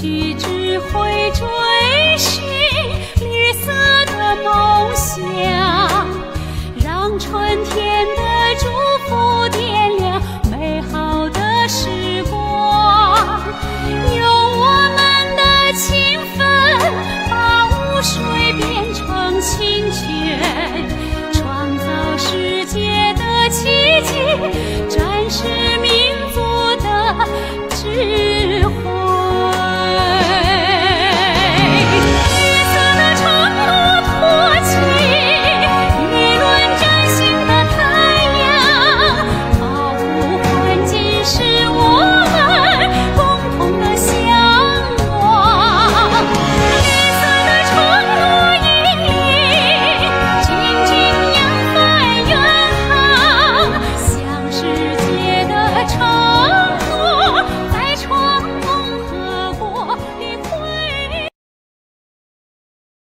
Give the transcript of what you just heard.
去，只会追寻绿色的梦想，让春天的祝福。